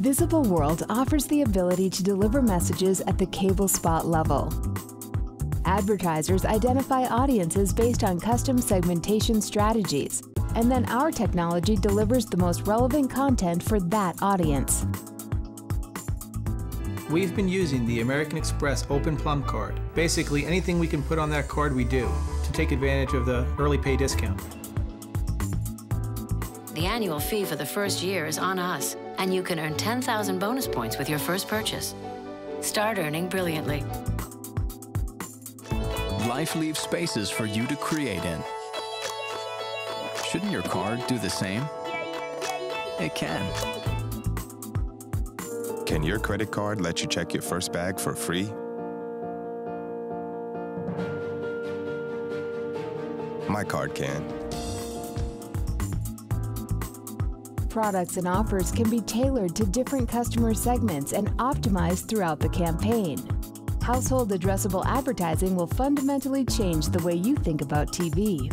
Visible World offers the ability to deliver messages at the cable spot level. Advertisers identify audiences based on custom segmentation strategies, and then our technology delivers the most relevant content for that audience. We've been using the American Express Open Plum card. Basically, anything we can put on that card, we do to take advantage of the early pay discount. The annual fee for the first year is on us, and you can earn 10,000 bonus points with your first purchase. Start earning brilliantly. Life leaves spaces for you to create in. Shouldn't your card do the same? It can. Can your credit card let you check your first bag for free? My card can. Products and offers can be tailored to different customer segments and optimized throughout the campaign. Household addressable advertising will fundamentally change the way you think about TV.